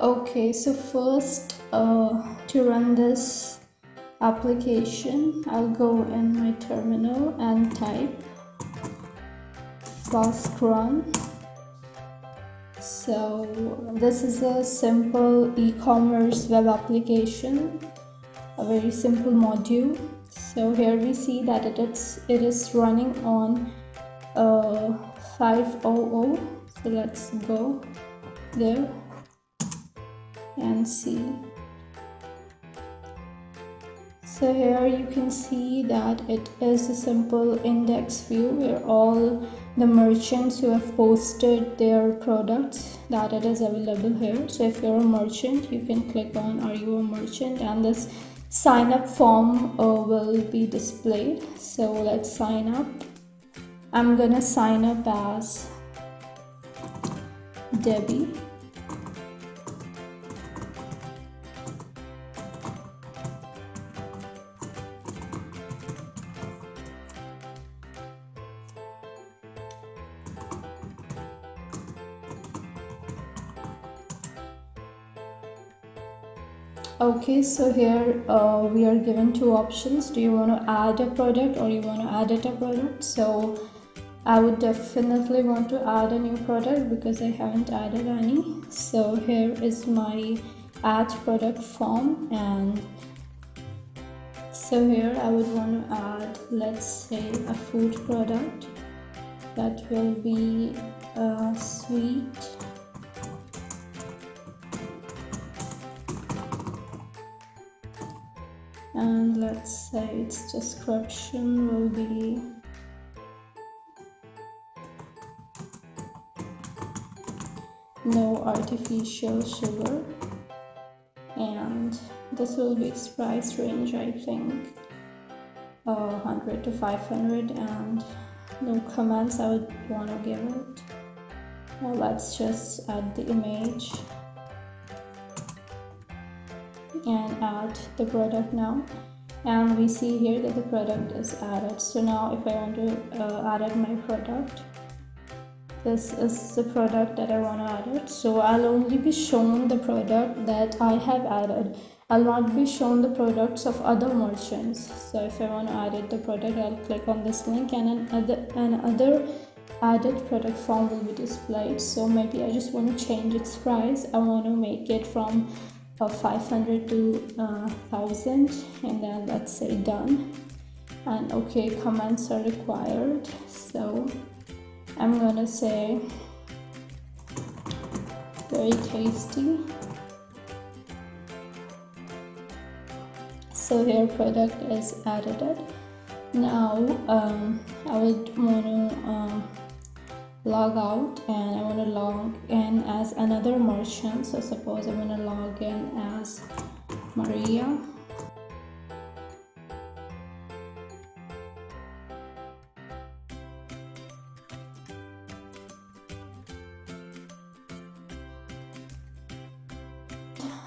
okay so first uh, to run this application I'll go in my terminal and type flask run. So this is a simple e-commerce web application a very simple module. So here we see that it is it is running on uh, 500 so let's go there and see. So here you can see that it is a simple index view where all the merchants who have posted their products that it is available here. So if you're a merchant you can click on are you a merchant? and this sign up form uh, will be displayed. So let's sign up. I'm gonna sign up as debbie okay so here uh, we are given two options. Do you want to add a product or you want to edit a product? So I would definitely want to add a new product because I haven't added any. So here is my add product form and so here I would want to add let's say a food product that will be a sweet and let's say its description will be no artificial sugar. And this will be its price range I think uh, 100 to 500 and no comments I would want to give it. Now let's just add the image and add the product now. And we see here that the product is added. So now if I want to uh, add my product this is the product that I want to add it. So I'll only be shown the product that I have added. I'll not be shown the products of other merchants. So if I want to add the product I'll click on this link and another another added product form will be displayed. So maybe I just want to change its price. I want to make it from of 500 to uh, 1000 and then let's say done. And okay comments are required. So I'm gonna say very tasty. So here product is added. Now um, I would want to um, log out and I want to log in as another merchant. So suppose I want to log in as Maria.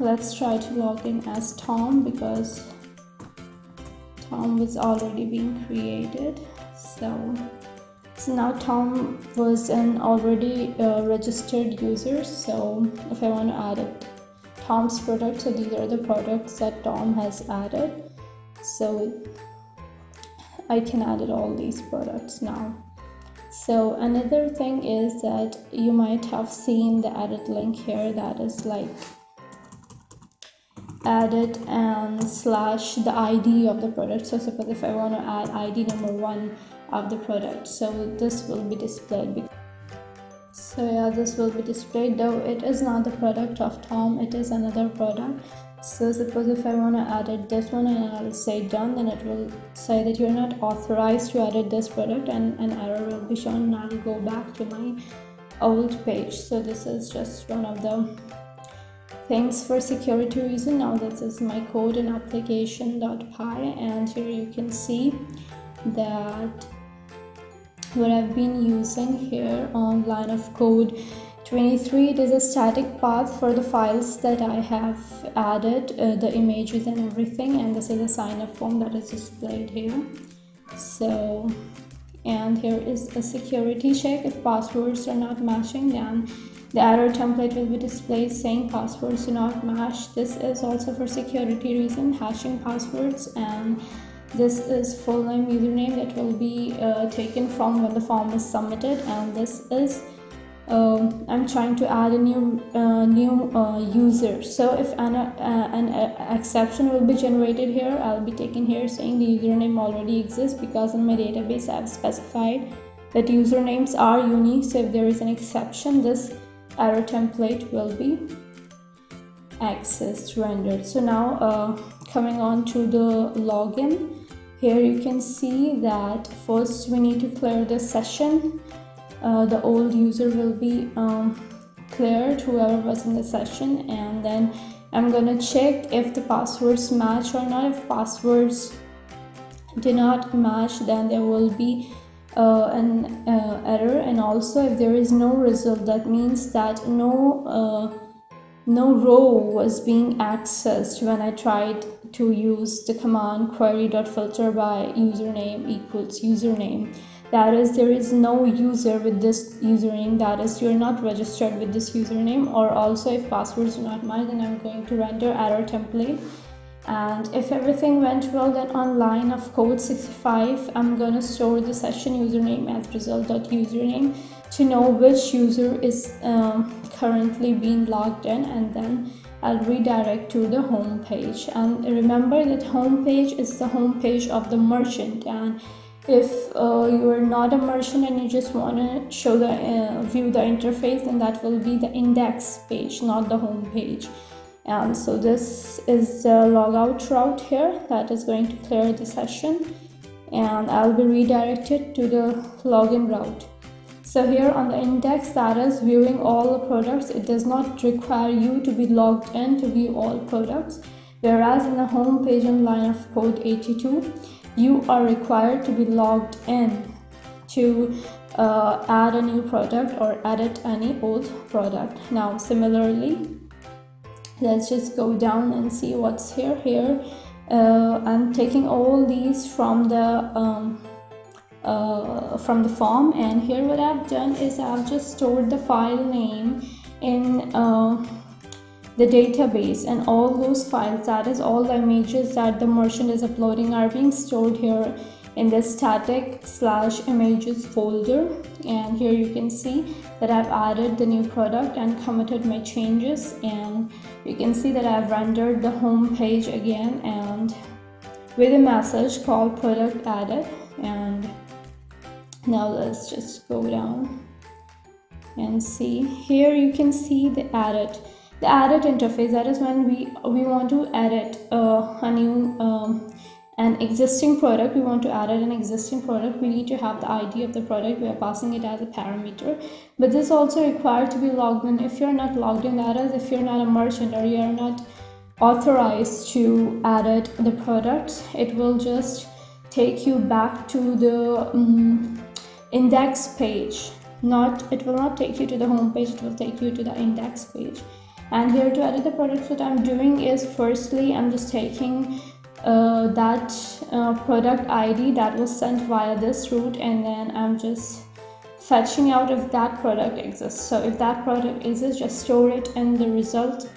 Let's try to log in as Tom because Tom was already being created. So now Tom was an already uh, registered user so if I want to add it Tom's product so these are the products that Tom has added. So I can add all these products now. So another thing is that you might have seen the added link here that is like added and slash the id of the product. So suppose if i want to add id number one of the product. So this will be displayed so yeah this will be displayed though it is not the product of tom it is another product. So suppose if i want to add this one and i'll say done then it will say that you're not authorized to edit this product and an error will be shown and i'll go back to my old page. So this is just one of the things for security reason. Now this is my code in application.py and here you can see that what I've been using here on line of code 23 it is a static path for the files that I have added uh, the images and everything and this is a sign up form that is displayed here. So and here is a security check. If passwords are not matching then the error template will be displayed saying passwords do not match. This is also for security reason hashing passwords and this is full name username that will be uh, taken from when the form is submitted and this is um, I'm trying to add a new uh, new uh, user. So if an, uh, an uh, exception will be generated here I'll be taking here saying the username already exists because in my database I've specified that usernames are unique. So if there is an exception this error template will be accessed rendered. So now uh, coming on to the login here you can see that first we need to clear the session. Uh, the old user will be um, cleared whoever was in the session and then I'm gonna check if the passwords match or not. If passwords do not match then there will be uh, an uh, error. And also if there is no result that means that no uh, no row was being accessed when I tried to use the command query.filter by username equals username. That is there is no user with this username. That is you're not registered with this username or also if passwords do not match then i'm going to render error template and if everything went well then on line of code 65 i'm to store the session username as result.username to know which user is um, currently being logged in and then I'll redirect to the home page. And remember that home page is the home page of the merchant. And if uh, you are not a merchant and you just want to show the uh, view the interface then that will be the index page not the home page and so this is the logout route here that is going to clear the session. And I'll be redirected to the login route. So here on the index that is viewing all the products. It does not require you to be logged in to view all products. Whereas in the home page in line of code 82 you are required to be logged in to uh, add a new product or edit any old product. Now similarly let's just go down and see what's here here. Uh, I'm taking all these from the um, uh, from the form and here what I've done is I've just stored the file name in uh, the database and all those files that is all the images that the merchant is uploading are being stored here in the static slash images folder. And here you can see that I've added the new product and committed my changes. And you can see that I've rendered the home page again and with a message called product added. And now let's just go down and see. Here you can see the edit the edit interface. That is when we we want to edit uh, a new um, an existing product we want to add an existing product we need to have the id of the product we are passing it as a parameter. But this also required to be logged in. If you're not logged in that is if you're not a merchant or you're not authorized to edit the product it will just take you back to the um, index page. Not it will not take you to the home page it will take you to the index page. And here to edit the products what i'm doing is firstly i'm just taking uh, that uh, product id that was sent via this route and then i'm just fetching out if that product exists. So if that product exists just store it in the result.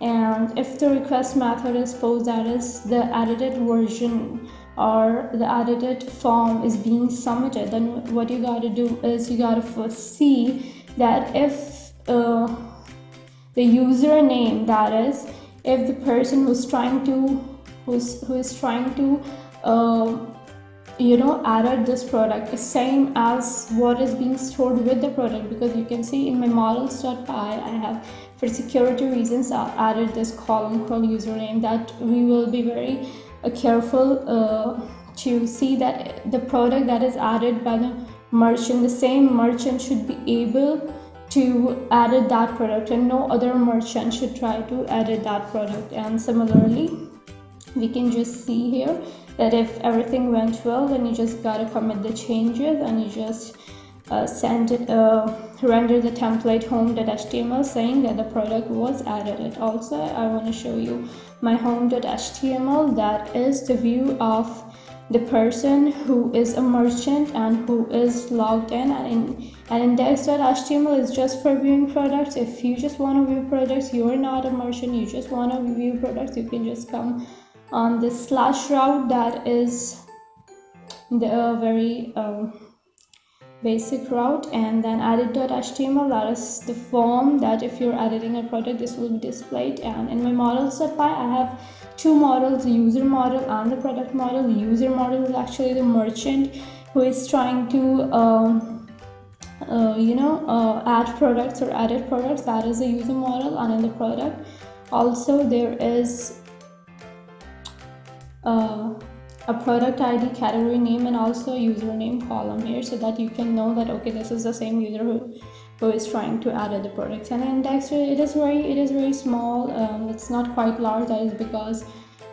And if the request method is POST that is the edited version or the edited form is being submitted then what you got to do is you got to first see that if uh, the username that is if the person who's trying to who's who is trying to uh, you know added this product same as what is being stored with the product because you can see in my models.py I have for security reasons I added this column called username that we will be very uh, careful uh, to see that the product that is added by the merchant the same merchant should be able to edit that product and no other merchant should try to edit that product and similarly we can just see here that if everything went well then you just gotta commit the changes and you just uh, send it uh, render the template home.html saying that the product was edited also i want to show you my home.html that is the view of the person who is a merchant and who is logged in. And in and index.html is just for viewing products. If you just want to view products you're not a merchant you just want to view products you can just come on this slash route that is the very um, basic route. And then edit.html that is the form that if you're editing a product this will be displayed. And in my models.py i have two models the user model and the product model. The user model is actually the merchant who is trying to um, uh, you know uh, add products or edit products. That is the user model and in the product. Also there is uh, a product id category name and also a username column here so that you can know that okay this is the same user who, who is trying to add other products. And index it is very it is very small um, it's not quite large that is because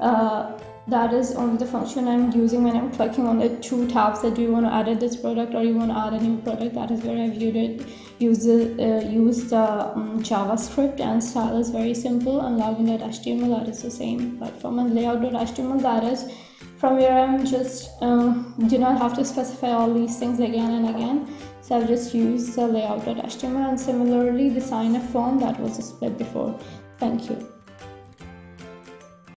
uh, that is only the function I'm using when I'm clicking on the two tabs that do you want to add this product or you want to add a new product. That is where I've used it use the uh, use the um, JavaScript and style is very simple. And login.html that is the same but from a layout.html that is from where I'm just uh, do not have to specify all these things again and again. So I've just used the layout.html and similarly the sign up form that was displayed before. Thank you